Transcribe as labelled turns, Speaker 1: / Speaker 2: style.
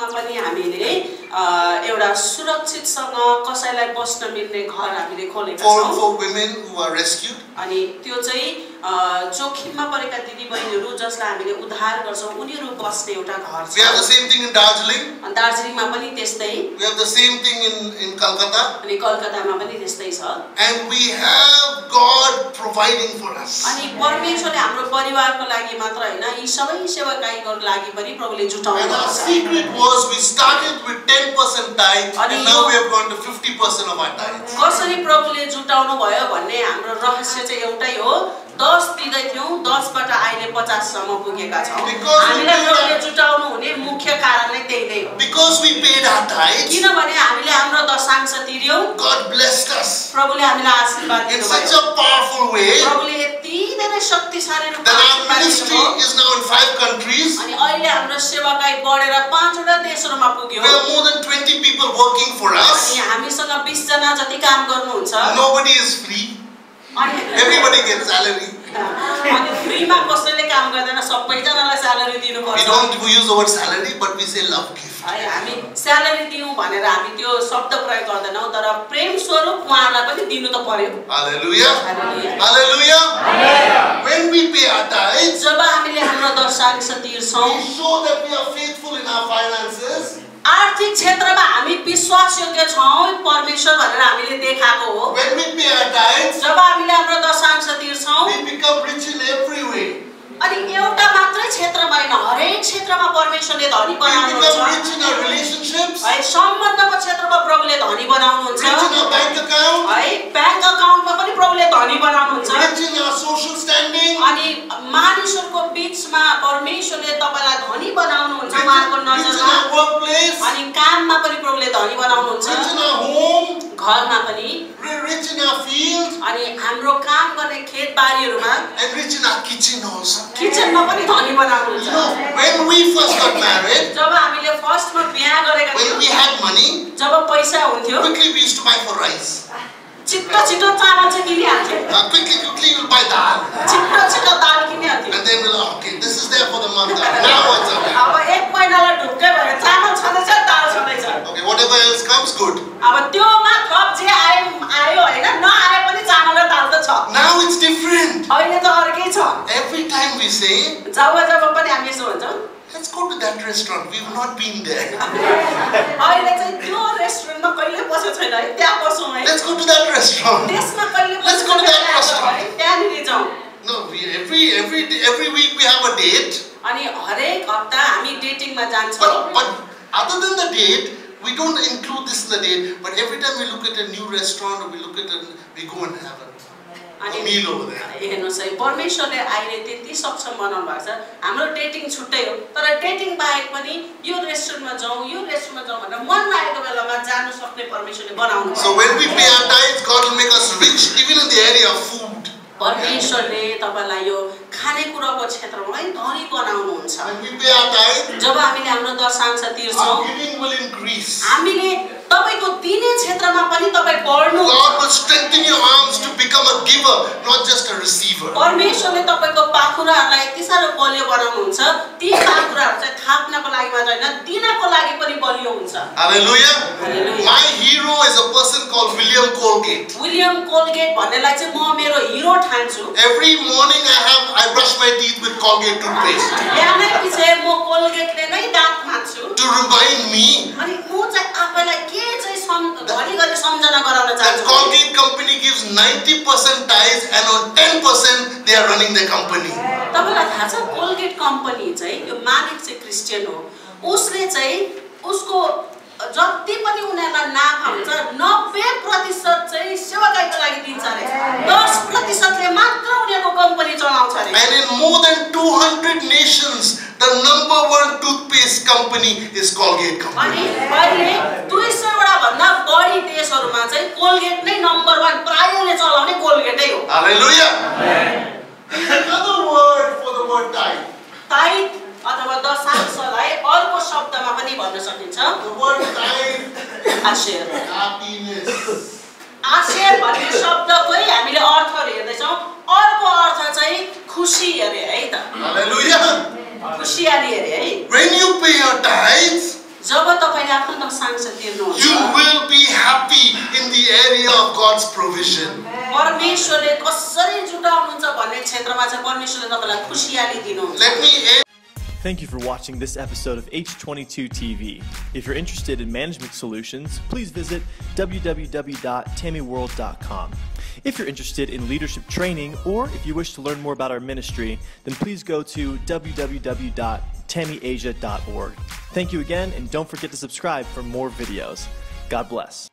Speaker 1: क्षेत्रमा पनि हामीले एउटा सुरक्षितसँग कसैलाई बस्न मिल्ने घर हामीले खोलेका छौँ। अनि त्यो चाहिँ जोखिममा परेका दिदीबहिनीहरू जसलाई हामीले उद्धार गर्छौँ उनीहरू बस्ने एउटा घर
Speaker 2: We have the
Speaker 1: छ
Speaker 2: same thing in Darjeeling.
Speaker 1: अनि दार्जिलिङमा पनि त्यस्तै
Speaker 2: We have the same thing in, in Calcutta.
Speaker 1: अनि कलकत्तामा पनि त्यस्तै छ
Speaker 2: And we have God providing for us.
Speaker 1: अनि परमेश्वरले हाम्रो परिवारको लागि मात्र होइन यी सबै सेवाकाईको लागि पनि प्रभुले जुटाउनु
Speaker 2: And our
Speaker 1: भएको छ
Speaker 2: secret was we started with 10% tithe and
Speaker 1: अनि
Speaker 2: now
Speaker 1: यो-
Speaker 2: we have gone to 50% of our tithes.
Speaker 1: कसरी प्रभुले जुटाउनु भयो भन्ने हाम्रो रहस्य चाहिँ एउटै हो दस दिँदै थियौँ दसबाट अहिले पचाससम्म पुगेका छौँ। हामीलाई जुटाउनु हुने मुख्य कारण नै त्यही नै हो।
Speaker 2: Our tithes,
Speaker 1: किनभने हामीले हाम्रो दशांश तिर्यौँ।
Speaker 2: Blessed us.
Speaker 1: प्रभुले हामीलाई आशीर्वाद दिनुभयो।
Speaker 2: a powerful way
Speaker 1: प्रभुले यति धेरै शक्तिशाली रूपमा. अनि अहिले हाम्रो सेवाकाई बढेर पाँचवटा देशहरूमा पुग्यो।
Speaker 2: Have more than 20 people working for
Speaker 1: अनि
Speaker 2: us.
Speaker 1: हामीसँग बिसजना जति काम गर्नुहुन्छ।
Speaker 2: Nobody is free. Everybody gets salary.
Speaker 1: अनि फ्रीमा कसैले काम गर्दैन सबैजनालाई स्यालेरी
Speaker 2: We
Speaker 1: दिनुपर्छ
Speaker 2: don't use the word salary, but we say love gift.
Speaker 1: है हामी स्यालेरी दिउँ भनेर हामी त्यो शब्द प्रयोग गर्दैनौँ तर प्रेम स्वरूप उहाँलाई पनि दिनु त पर्यो
Speaker 2: Hallelujah.
Speaker 1: Hallelujah.
Speaker 2: Hallelujah. When we pay our tithes,
Speaker 1: जब हामीले हाम्रो दशांश तिर्छौँ
Speaker 2: we show that we are faithful in our finances.
Speaker 1: आर्थिक क्षेत्रमा हामी विश्वासयोग्य छौँ परमेश्वर भनेर हामीले देखाएको हो
Speaker 2: When we pay our tithes,
Speaker 1: जब हामीले हाम्रो दशांश तिर्छौँ
Speaker 2: we become rich in every way.
Speaker 1: अनि एउटा मात्रै क्षेत्रमा होइन हरेक क्षेत्रमा परमेश्वरले धनी बनाउनुहुन्छ। है सम्बन्धको क्षेत्रमा प्रभुले धनी बनाउनुहुन्छ। है ब्याङ्क अकाउन्टमा पनि प्रभुले धनी बनाउनुहुन्छ। अनि मानिसहरूको बिचमा परमेश्वरले तपाईँलाई धनी बनाउनुहुन्छ उहाँको नजरमा। अनि काममा पनि प्रभुले धनी बनाउनुहुन्छ। घरमा पनि। अनि हाम्रो काम गर्ने
Speaker 2: खेत बारीहरूमा
Speaker 1: किचनमा पनि धनी
Speaker 2: बनाएको
Speaker 1: जब हामीले फर्स्टमा बिहे गरेका
Speaker 2: मनी
Speaker 1: जब पैसा हुन्थ्यो
Speaker 2: quickly we shoot buy for rice
Speaker 1: छिटो
Speaker 2: छिटो चावल जनि ल्याथ्यौ क्विक दाल.
Speaker 1: छिटो छिटो दाल
Speaker 2: किने आथे त्यते मलाई okay this is there for the month
Speaker 1: अब एक पाइनाले ढुके भएर चामल छदै दाल छदै
Speaker 2: छ ओके व्हाट एवर हिल्स
Speaker 1: अब त्यो आयो आयो होइन नआए पनि चामल र दाल त छ
Speaker 2: Now it's different.
Speaker 1: अहिले त अर्कै छ
Speaker 2: Every time we say,
Speaker 1: जब जब पनि हामी यसो भन्छौँ
Speaker 2: let's go to that restaurant. We've not been there.
Speaker 1: अहिले चाहिँ त्यो रेस्टुरेन्टमा कहिले बसेको छैन है त्यहाँ बसौँ है
Speaker 2: Let's go to that restaurant.
Speaker 1: त्यसमा कहिले
Speaker 2: Let's
Speaker 1: बसेको
Speaker 2: go to that
Speaker 1: छैन
Speaker 2: restaurant.
Speaker 1: है त्यहाँनिर जाउँ
Speaker 2: No, we, every every day- every week we have a date.
Speaker 1: अनि हरेक हप्ता हामी डेटिङमा जान्छौँ
Speaker 2: But but other than the date, we don't include this in the date. But every time we look at a new restaurant or we look at a, we go and have a, a
Speaker 1: अनि
Speaker 2: meal over there.
Speaker 1: हेर्नुहोस् है परमेश्वरले अहिले त्यति सक्षम बनाउनु भएको छ हाम्रो डेटिङ छुट्टै हो तर डेटिङ बाहेक पनि यो रेस्टुरेन्टमा जाउँ यो रेस्टुरेन्टमा जाउँ भनेर मन लागेको बेलामा जानु सक्ने परमेश्वरले बनाउनु परमेश्वरले तपाईँलाई यो खानेकुराको क्षेत्रमा धनी बनाउनुहुन्छ। जब हामीले हाम्रो दशांश तिर्छौँ। हामीले तपाईँको दिने क्षेत्रमा पनि तपाईँ
Speaker 2: पढ्नु
Speaker 1: परमेश्वरले तपाईँको पाखुराहरूलाई यति साह्रो बलियो बनाउनुहुन्छ ती पाखुराहरू चाहिँ थाप्नको लागि मात्र होइन दिनको लागि पनि बलियो हुन्छ.
Speaker 2: My hero is a person called William Colgate.
Speaker 1: William Colgate भन्नेलाई चाहिँ म मेरो हिरो ठान्छु
Speaker 2: Every morning I have I brush my teeth with Colgate toothpaste
Speaker 1: बिहानै पछि म कोलगेटले नै दाँत माझ्छु
Speaker 2: to remind me
Speaker 1: अनि म चाहिँ आफैलाई के चाहिँ सम् घरिघरि सम्झना गराउन चाहन्छु
Speaker 2: Colgate company gives 90% tithes and on 10% they are running their company.
Speaker 1: तपाईँलाई थाहा छ कोलगेट कम्पनी चाहिँ यो मालिक चाहिँ क्रिस्चियन हो उसले चाहिँ उसको जति पनि उनीहरूलाई नाफा हुन्छ नब्बे प्रतिशत चाहिँ सेवाकाईको लागि दिन्छ अरे दस प्रतिशतले मात्र उनीहरूको कम्पनी चलाउँछ अरे
Speaker 2: And in more than 200 nations, the number one toothpaste company is Colgate company.
Speaker 1: अनि अहिले दुई सयवटा भन्दा बढी देशहरूमा चाहिँ कोलगेट नै नम्बर वान प्रायःले चलाउने कोलगेटै हो।
Speaker 2: word tithe.
Speaker 1: ताइट अथवा दशांशलाई अर्को शब्दमा पनि भन्न सकिन्छ।
Speaker 2: area of God's provision.
Speaker 1: परमेश्वरले कसरी जुटाउनुहुन्छ भन्ने क्षेत्रमा चाहिँ परमेश्वरले तपाईँलाई खुसियाली दिनुहुन्छ
Speaker 2: Let me end
Speaker 3: Thank you for watching this episode of H22 TV. If you're interested in management solutions, please visit www.tammyworld.com. If you're interested in leadership training or if you wish to learn more about our ministry, then please go to www.tammyasia.org. Thank you again, and don't forget to subscribe for more videos. God bless.